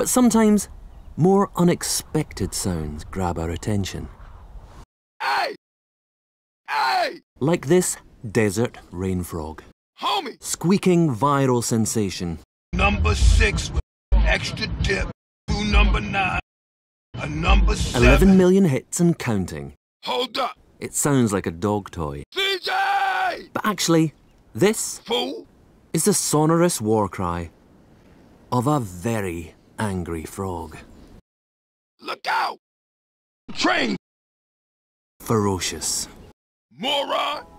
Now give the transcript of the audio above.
But sometimes more unexpected sounds grab our attention. Hey! Hey! Like this desert rain frog. Homie! Squeaking viral sensation. Number six with extra dip. Two number nine. A number seven. 11 million hits and counting. Hold up. It sounds like a dog toy. CJ! But actually, this Fool! is the sonorous war cry of a very angry frog. Look out! Train! Ferocious. Moron!